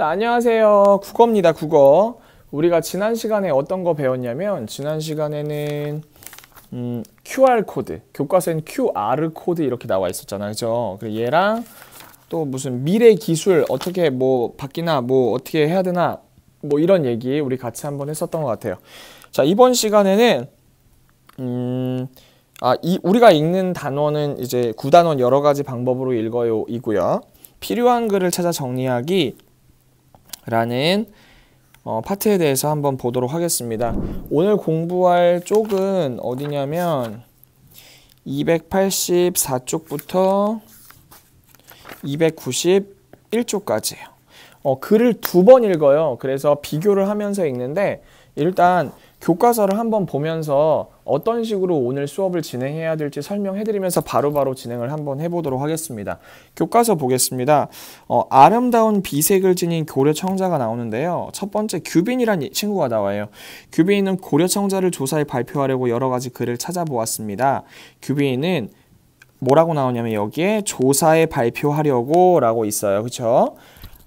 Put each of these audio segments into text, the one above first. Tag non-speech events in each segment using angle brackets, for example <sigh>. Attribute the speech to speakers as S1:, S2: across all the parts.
S1: 자, 안녕하세요. 국어입니다, 국어. 우리가 지난 시간에 어떤 거 배웠냐면, 지난 시간에는, 음, QR코드. 교과서엔 QR 코드 이렇게 나와 있었잖아요. 그죠? 그리고 얘랑 또 무슨 미래 기술 어떻게 뭐 바뀌나, 뭐 어떻게 해야 되나, 뭐 이런 얘기 우리 같이 한번 했었던 것 같아요. 자, 이번 시간에는, 음, 아, 이, 우리가 읽는 단원은 이제 구단원 여러 가지 방법으로 읽어요, 이고요. 필요한 글을 찾아 정리하기 라는 어, 파트에 대해서 한번 보도록 하겠습니다. 오늘 공부할 쪽은 어디냐면 284쪽부터 291쪽까지예요. 어, 글을 두 번 읽어요. 그래서 비교를 하면서 읽는데 일단 교과서를 한번 보면서 어떤 식으로 오늘 수업을 진행해야 될지 설명해드리면서 바로바로 바로 진행을 한번 해보도록 하겠습니다. 교과서 보겠습니다. 어, 아름다운 비색을 지닌 고려 청자가 나오는데요. 첫 번째 규빈이란 친구가 나와요. 규빈은 고려 청자를 조사해 발표하려고 여러 가지 글을 찾아보았습니다. 규빈은 뭐라고 나오냐면 여기에 조사에 발표하려고 라고 있어요. 어,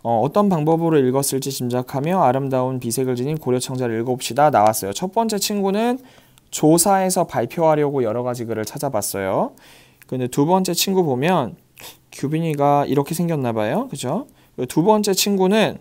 S1: 어 떤 방법으로 읽었을지 짐작하며 아름다운 비색을 지닌 고려청자를 읽어봅시다 나왔어요. 첫 번째 친구는 조사에서 발표하려고 여러 가지 글을 찾아봤어요. 근데 두 번째 친구 보면 규빈이가 이렇게 생겼나 봐요. 그죠? 두 번째 친구는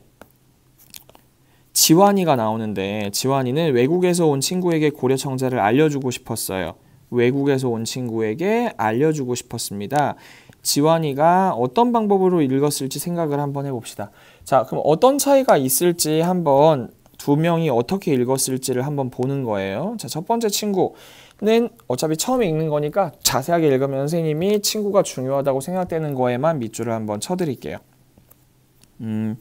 S1: 지환이가 나오는데 지환이는 외국에서 온 친구에게 고려청자를 알려주고 싶었어요. 외국에서 온 친구에게 알려주고 싶었습니다. 지환이가 어떤 방법으로 읽었을지 생각을 한번 해봅시다. 자, 그럼 어떤 차이가 있을지 한번 두 명이 어떻게 읽었을지를 한번 보는 거예요. 자, 첫 번째 친구는 어차피 처음에 읽는 거니까 자세하게 읽으면 선생님이 친구가 중요하다고 생각되는 거에만 밑줄을 한번 쳐드릴게요. 음,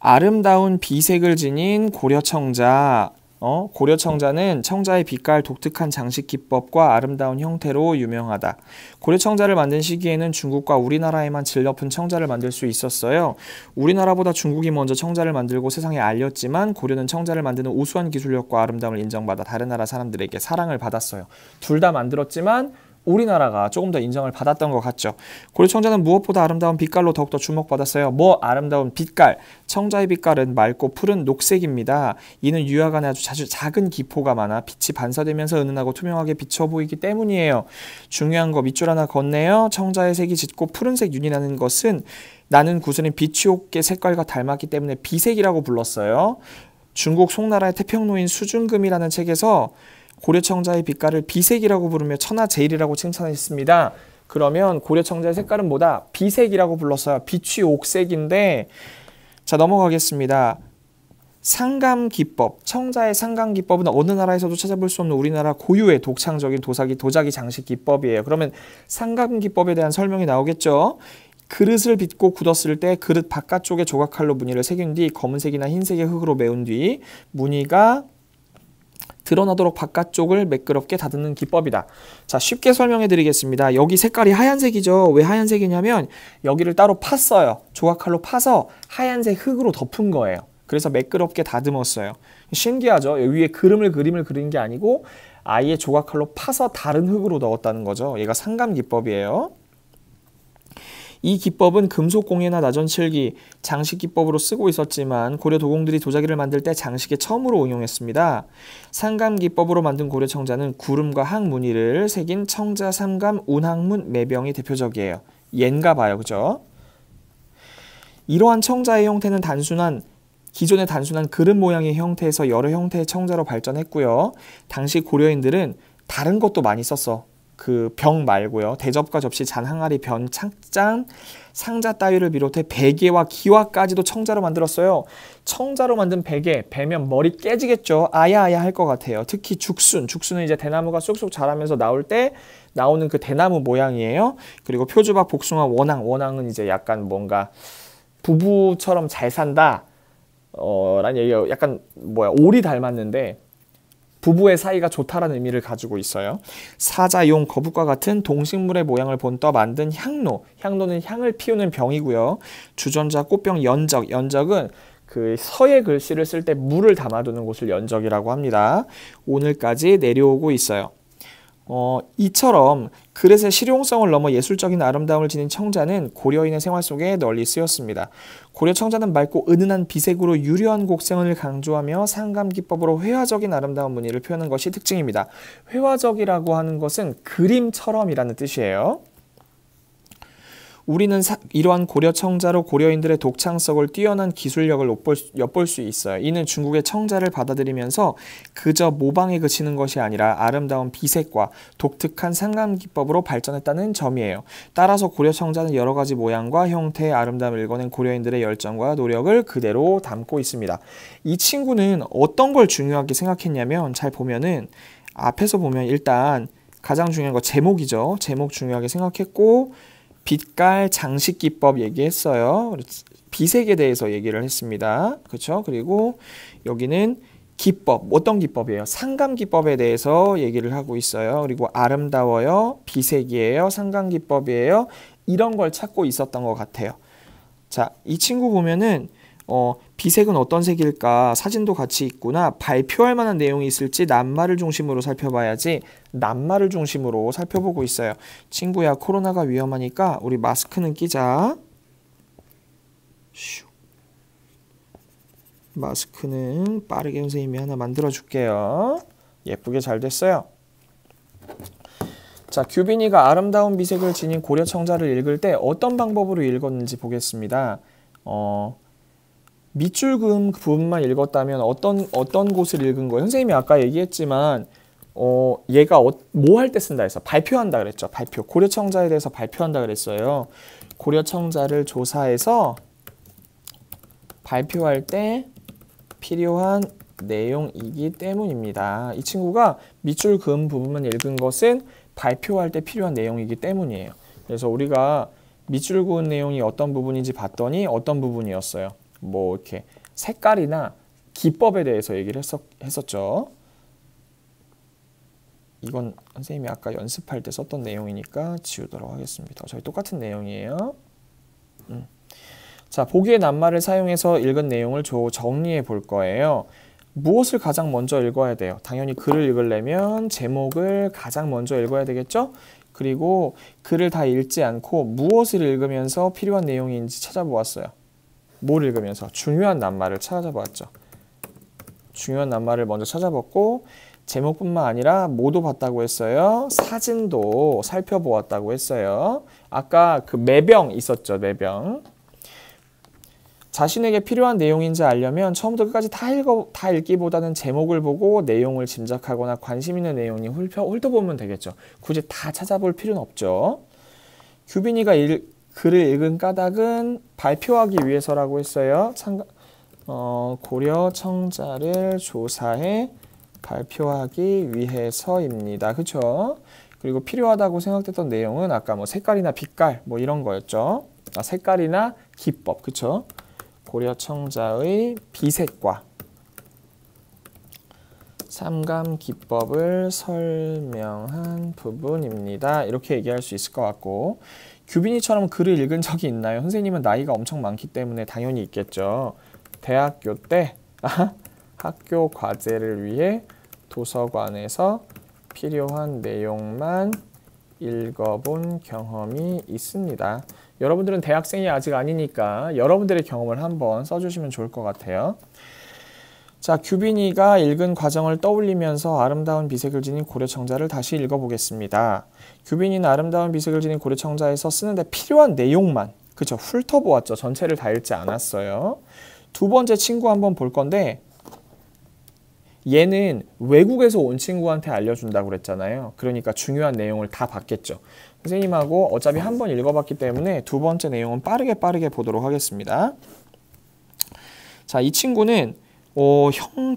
S1: 아름다운 비색을 지닌 고려청자 어? 고려 청자는 청자의 빛깔 독특한 장식 기법과 아름다운 형태로 유명하다. 고려 청자를 만든 시기에는 중국과 우리나라에만 질 높은 청자를 만들 수 있었어요. 우리나라보다 중국이 먼저 청자를 만들고 세상에 알렸지만 고려는 청자를 만드는 우수한 기술력과 아름다움을 인정받아 다른 나라 사람들에게 사랑을 받았어요. 둘 다 만들었지만 우리나라가 조금 더 인정을 받았던 것 같죠. 고려 청자는 무엇보다 아름다운 빛깔로 더욱더 주목받았어요. 뭐 아름다운 빛깔. 청자의 빛깔은 맑고 푸른 녹색입니다. 이는 유약 안에 아주 자주 작은 기포가 많아 빛이 반사되면서 은은하고 투명하게 비쳐 보이기 때문이에요. 중요한 거 밑줄 하나 걷네요. 청자의 색이 짙고 푸른색 윤이 나는 것은 나는 구슬인 비치옥의 색깔과 닮았기 때문에 비색이라고 불렀어요. 중국 송나라의 태평노인 수중금이라는 책에서 고려청자의 빛깔을 비색이라고 부르며 천하제일이라고 칭찬했습니다. 그러면 고려청자의 색깔은 뭐다? 비색이라고 불렀어요. 빛이 옥색인데 자 넘어가겠습니다. 상감기법, 청자의 상감기법은 어느 나라에서도 찾아볼 수 없는 우리나라 고유의 독창적인 도자기, 도자기 장식 기법이에요. 그러면 상감기법에 대한 설명이 나오겠죠. 그릇을 빚고 굳었을 때 그릇 바깥쪽에 조각칼로 무늬를 새긴 뒤 검은색이나 흰색의 흙으로 메운 뒤 무늬가 드러나도록 바깥쪽을 매끄럽게 다듬는 기법이다. 자, 쉽게 설명해 드리겠습니다. 여기 색깔이 하얀색이죠. 왜 하얀색이냐면 여기를 따로 팠어요. 조각칼로 파서 하얀색 흙으로 덮은 거예요. 그래서 매끄럽게 다듬었어요. 신기하죠? 위에 그림을 그림을 그린 게 아니고 아예 조각칼로 파서 다른 흙으로 넣었다는 거죠. 얘가 상감 기법이에요. 이 기법은 금속 공예나 나전칠기, 장식 기법으로 쓰고 있었지만 고려 도공들이 도자기를 만들 때 장식에 처음으로 응용했습니다. 상감 기법으로 만든 고려 청자는 구름과 항 무늬를 새긴 청자 삼감 운항문 매병이 대표적이에요. 옌가 봐요. 그죠? 이러한 청자의 형태는 단순한 기존의 단순한 그릇 모양의 형태에서 여러 형태의 청자로 발전했고요. 당시 고려인들은 다른 것도 많이 썼어. 그 병 말고요. 대접과 접시, 잔, 항아리, 변, 창장, 상자 따위를 비롯해 베개와 기와까지도 청자로 만들었어요. 청자로 만든 베개, 베면 머리 깨지겠죠. 아야아야 할 것 같아요. 특히 죽순, 죽순은 이제 대나무가 쏙쏙 자라면서 나올 때 나오는 그 대나무 모양이에요. 그리고 표주박, 복숭아, 원앙, 원앙은 이제 약간 뭔가 부부처럼 잘 산다. 어, 라는 얘기가 약간 뭐야, 오리 닮았는데 부부의 사이가 좋다라는 의미를 가지고 있어요. 사자 용, 거북과 같은 동식물의 모양을 본떠 만든 향로. 향로는 향을 피우는 병이고요. 주전자, 꽃병, 연적. 연적은 그 서예 글씨를 쓸 때 물을 담아두는 곳을 연적이라고 합니다. 오늘까지 내려오고 있어요. 어, 이처럼 그릇의 실용성을 넘어 예술적인 아름다움을 지닌 청자는 고려인의 생활 속에 널리 쓰였습니다. 고려 청자는 맑고 은은한 비색으로 유려한 곡선을 강조하며 상감 기법으로 회화적인 아름다운 무늬를 표현한 것이 특징입니다. 회화적이라고 하는 것은 그림처럼이라는 뜻이에요. 우리는 사, 이러한 고려 청자로 고려인들의 독창성을 뛰어난 기술력을 엿볼, 엿볼 수 있어요. 이는 중국의 청자를 받아들이면서 그저 모방에 그치는 것이 아니라 아름다운 비색과 독특한 상감 기법으로 발전했다는 점이에요. 따라서 고려 청자는 여러 가지 모양과 형태의 아름다움을 읽어낸 고려인들의 열정과 노력을 그대로 담고 있습니다. 이 친구는 어떤 걸 중요하게 생각했냐면 잘 보면은 앞에서 보면 일단 가장 중요한 거 제목이죠. 제목 중요하게 생각했고 빛깔 장식 기법 얘기했어요. 비색에 대해서 얘기를 했습니다. 그렇죠? 그리고 여기는 기법, 어떤 기법이에요? 상감 기법에 대해서 얘기를 하고 있어요. 그리고 아름다워요, 비색이에요, 상감 기법이에요. 이런 걸 찾고 있었던 것 같아요. 자, 이 친구 보면은 어, 비색은 어떤 색일까? 사진도 같이 있구나. 발표할 만한 내용이 있을지 낱말을 중심으로 살펴봐야지. 낱말을 중심으로 살펴보고 있어요. 친구야, 코로나가 위험하니까 우리 마스크는 끼자. 슈. 마스크는 빠르게 선생님이 하나 만들어 줄게요. 예쁘게 잘 됐어요. 자, 규빈이가 아름다운 비색을 지닌 고려 청자를 읽을 때 어떤 방법으로 읽었는지 보겠습니다. 어, 밑줄 그음 부분만 읽었다면 어떤 어떤 곳을 읽은 거예요? 선생님이 아까 얘기했지만 어 얘가 어, 뭐할 때 쓴다 해서 발표한다 그랬죠. 발표. 고려청자에 대해서 발표한다 그랬어요. 고려청자를 조사해서 발표할 때 필요한 내용이기 때문입니다. 이 친구가 밑줄 그음 부분만 읽은 것은 발표할 때 필요한 내용이기 때문이에요. 그래서 우리가 밑줄 그은 내용이 어떤 부분인지 봤더니 어떤 부분이었어요. 뭐 이렇게 색깔이나 기법에 대해서 얘기를 했었, 했었죠. 이건 선생님이 아까 연습할 때 썼던 내용이니까 지우도록 하겠습니다. 저희 똑같은 내용이에요. 음. 자, 보기의 낱말을 사용해서 읽은 내용을 조 정리해 볼 거예요. 무엇을 가장 먼저 읽어야 돼요? 당연히 글을 읽으려면 제목을 가장 먼저 읽어야 되겠죠? 그리고 글을 다 읽지 않고 무엇을 읽으면서 필요한 내용인지 찾아보았어요. 뭘 읽으면서 중요한 낱말을 찾아봤죠. 중요한 낱말을 먼저 찾아봤고 제목뿐만 아니라 뭐도 봤다고 했어요. 사진도 살펴보았다고 했어요. 아까 그 매병 있었죠. 매병. 자신에게 필요한 내용인지 알려면 처음부터 끝까지 다 읽어 다 읽기보다는 제목을 보고 내용을 짐작하거나 관심 있는 내용이 훑어, 훑어보면 되겠죠. 굳이 다 찾아볼 필요는 없죠. 규빈이가 읽, 글을 읽은 까닭은 발표하기 위해서라고 했어요. 참, 어, 고려 청자를 조사해 발표하기 위해서입니다. 그렇죠? 그리고 필요하다고 생각됐던 내용은 아까 뭐 색깔이나 빛깔 뭐 이런 거였죠. 아, 색깔이나 기법, 그렇죠? 고려 청자의 비색과 삼감 기법을 설명한 부분입니다. 이렇게 얘기할 수 있을 것 같고 규빈이처럼 글을 읽은 적이 있나요? 선생님은 나이가 엄청 많기 때문에 당연히 있겠죠. 대학교 때 <laughs> 학교 과제를 위해 도서관에서 필요한 내용만 읽어본 경험이 있습니다. 여러분들은 대학생이 아직 아니니까 여러분들의 경험을 한번 써주시면 좋을 것 같아요. 자, 규빈이가 읽은 과정을 떠올리면서 아름다운 비색을 지닌 고려청자를 다시 읽어보겠습니다. 규빈이는 아름다운 비색을 지닌 고려청자에서 쓰는데 필요한 내용만 그쵸 훑어보았죠. 전체를 다 읽지 않았어요. 두 번째 친구 한번 볼 건데 얘는 외국에서 온 친구한테 알려준다고 그랬잖아요. 그러니까 중요한 내용을 다 봤겠죠. 선생님하고 어차피 한 번 읽어봤기 때문에 두 번째 내용은 빠르게 빠르게 보도록 하겠습니다. 자, 이 친구는 어, 형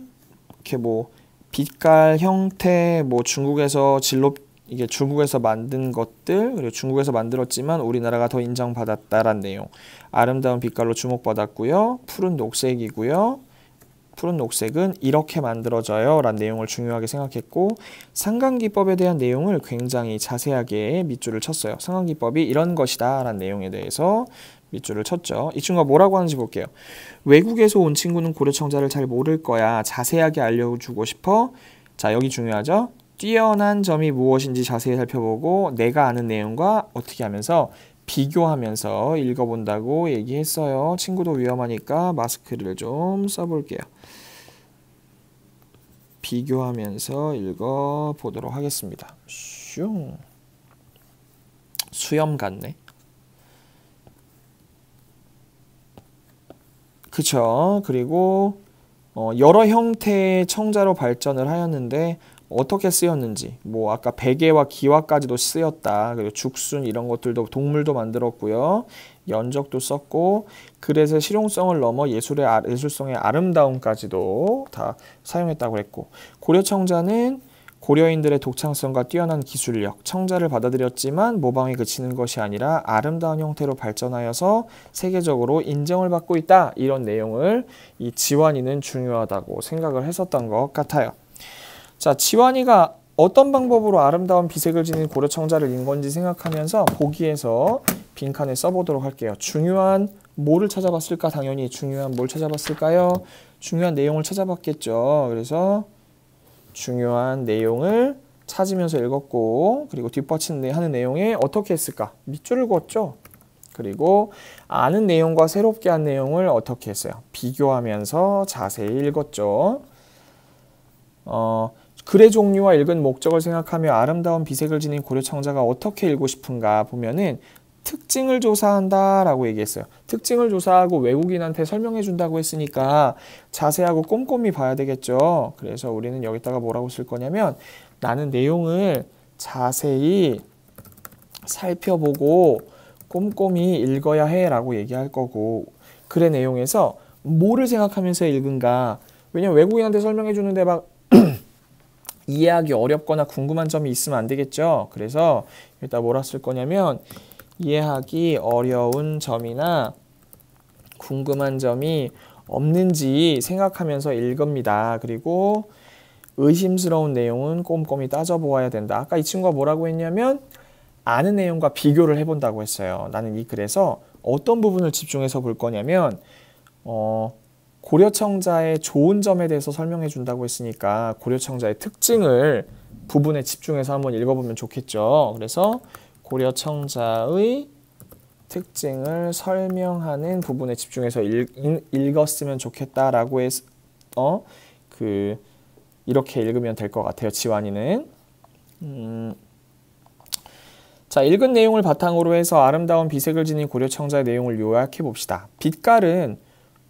S1: 이렇게 뭐 빛깔 형태 뭐 중국에서 진로 이게 중국에서 만든 것들 그리고 중국에서 만들었지만 우리나라가 더 인정받았다란 내용. 아름다운 빛깔로 주목받았고요. 푸른 녹색이고요. 푸른 녹색은 이렇게 만들어져요 라는 내용을 중요하게 생각했고 상관기법에 대한 내용을 굉장히 자세하게 밑줄을 쳤어요. 상관기법이 이런 것이다 라는 내용에 대해서 밑줄을 쳤죠. 이 친구가 뭐라고 하는지 볼게요. 외국에서 온 친구는 고려청자를 잘 모를 거야. 자세하게 알려주고 싶어. 자, 여기 중요하죠. 뛰어난 점이 무엇인지 자세히 살펴보고 내가 아는 내용과 어떻게 하면서 비교하면서 읽어본다고 얘기했어요. 친구도 위험하니까 마스크를 좀 써볼게요. 비교하면서 읽어보도록 하겠습니다. 슝. 수염 같네. 그쵸. 그리고 어, 여러 형태의 청자로 발전을 하였는데 어떻게 쓰였는지 뭐 아까 베개와 기와까지도 쓰였다 그리고 죽순 이런 것들도 동물도 만들었고요 연적도 썼고 그래서 실용성을 넘어 예술의 아, 예술성의 아름다움까지도 다 사용했다고 했고 고려 청자는 고려인들의 독창성과 뛰어난 기술력, 청자를 받아들였지만 모방에 그치는 것이 아니라 아름다운 형태로 발전하여서 세계적으로 인정을 받고 있다. 이런 내용을 이 지완이는 중요하다고 생각을 했었던 것 같아요. 자, 지완이가 어떤 방법으로 아름다운 비색을 지닌 고려 청자를 인 건지 생각하면서 보기에서 빈칸에 써보도록 할게요. 중요한 뭐를 찾아봤을까? 당연히 중요한 뭘 찾아봤을까요? 중요한 내용을 찾아봤겠죠. 그래서 중요한 내용을 찾으면서 읽었고 그리고 뒷받침 하는 내용에 어떻게 했을까? 밑줄을 그었죠. 그리고 아는 내용과 새롭게 한 내용을 어떻게 했어요? 비교하면서 자세히 읽었죠. 어, 글의 종류와 읽은 목적을 생각하며 아름다운 비색을 지닌 고려 청자가 어떻게 읽고 싶은가 보면은 특징을 조사한다라고 얘기했어요. 특징을 조사하고 외국인한테 설명해 준다고 했으니까 자세하고 꼼꼼히 봐야 되겠죠. 그래서 우리는 여기다가 뭐라고 쓸 거냐면 나는 내용을 자세히 살펴보고 꼼꼼히 읽어야 해라고 얘기할 거고 글의 내용에서 뭐를 생각하면서 읽은가 왜냐면 외국인한테 설명해 주는데 막 <clears throat> 이해하기 어렵거나 궁금한 점이 있으면 안 되겠죠. 그래서 일단 뭐라 쓸 거냐면 이해하기 어려운 점이나 궁금한 점이 없는지 생각하면서 읽읍니다. 그리고 의심스러운 내용은 꼼꼼히 따져보아야 된다. 아까 이 친구가 뭐라고 했냐면 아는 내용과 비교를 해본다고 했어요. 나는 이 글에서 어떤 부분을 집중해서 볼 거냐면 어, 고려청자의 좋은 점에 대해서 설명해 준다고 했으니까 고려청자의 특징을 부분에 집중해서 한번 읽어보면 좋겠죠. 그래서 고려 청자의 특징을 설명하는 부분에 집중해서 읽, 읽었으면 좋겠다라고 해서 어, 그 이렇게 읽으면 될 것 같아요. 지환이는 음, 자 읽은 내용을 바탕으로 해서 아름다운 비색을 지닌 고려 청자의 내용을 요약해 봅시다. 빛깔은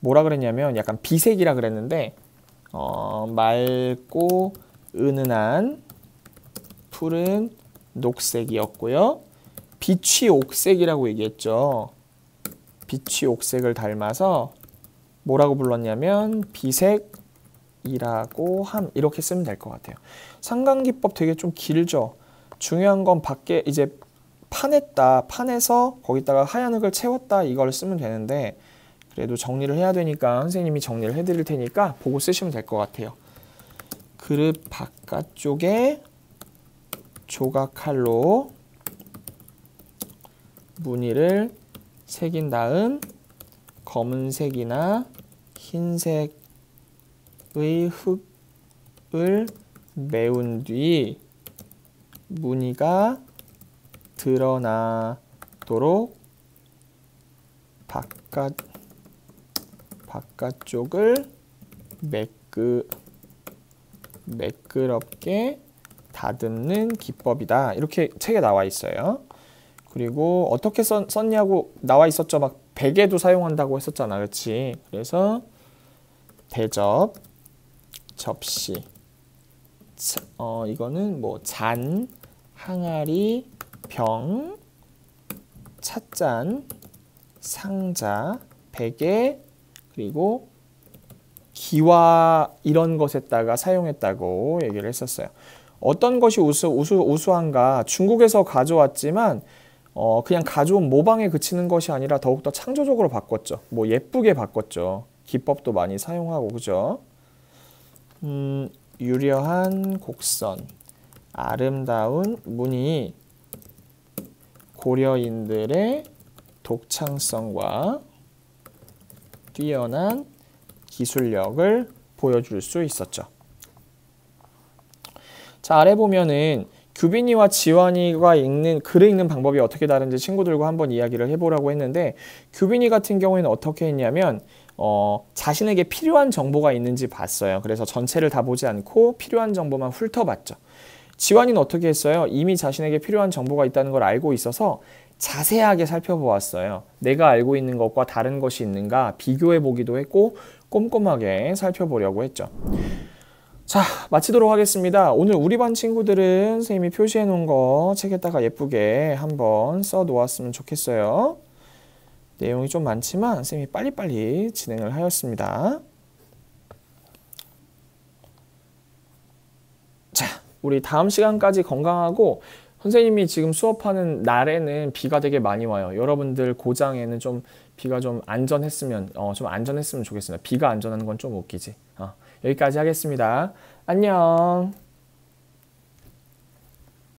S1: 뭐라 그랬냐면 약간 비색이라 그랬는데 어, 맑고 은은한 푸른 녹색이었고요. 빛이 옥색이라고 얘기했죠. 빛이 옥색을 닮아서 뭐라고 불렀냐면 비색이라고 함 이렇게 쓰면 될 것 같아요. 상관기법 되게 좀 길죠. 중요한 건 밖에 이제 파냈다, 파내서 거기다가 하얀 흙을 채웠다 이걸 쓰면 되는데 그래도 정리를 해야 되니까 선생님이 정리를 해드릴 테니까 보고 쓰시면 될 것 같아요. 그릇 바깥쪽에 조각칼로 무늬를 새긴 다음 검은색이나 흰색의 흙을 메운 뒤 무늬가 드러나도록 바깥 바깥쪽을 매끄 매끄럽게 다듬는 기법이다. 이렇게 책에 나와 있어요. 그리고 어떻게 썼, 냐고 나와 있었죠. 막 베개도 사용한다고 했었잖아. 그렇지? 그래서 대접, 접시. 어, 이거는 뭐 잔, 항아리, 병, 찻잔, 상자, 베개, 그리고 기와 이런 것에다가 사용했다고 얘기를 했었어요. 어떤 것이 우수, 우수, 우수한가? 중국에서 가져왔지만 어, 그냥 가져온 모방에 그치는 것이 아니라 더욱더 창조적으로 바꿨죠. 뭐 예쁘게 바꿨죠. 기법도 많이 사용하고 그죠? 음, 유려한 곡선, 아름다운 무늬, 고려인들의 독창성과 뛰어난 기술력을 보여줄 수 있었죠. 자, 아래 보면은 규빈이와 지환이가 읽는 글을 읽는 방법이 어떻게 다른지 친구들과 한번 이야기를 해보라고 했는데 규빈이 같은 경우에는 어떻게 했냐면 어, 자신에게 필요한 정보가 있는지 봤어요. 그래서 전체를 다 보지 않고 필요한 정보만 훑어봤죠. 지환이는 어떻게 했어요? 이미 자신에게 필요한 정보가 있다는 걸 알고 있어서 자세하게 살펴보았어요. 내가 알고 있는 것과 다른 것이 있는가 비교해 보기도 했고 꼼꼼하게 살펴보려고 했죠. 자, 마치도록 하겠습니다. 오늘 우리 반 친구들은 선생님이 표시해 놓은 거 책에다가 예쁘게 한번 써 놓았으면 좋겠어요. 내용이 좀 많지만 선생님이 빨리빨리 진행을 하였습니다. 자, 우리 다음 시간까지 건강하고 선생님이 지금 수업하는 날에는 비가 되게 많이 와요. 여러분들 고장에는 좀 비가 좀 안전했으면 어, 좀 안전했으면 좋겠습니다. 비가 안전한 건 좀 웃기지. 어. 여기까지 하겠습니다. 안녕.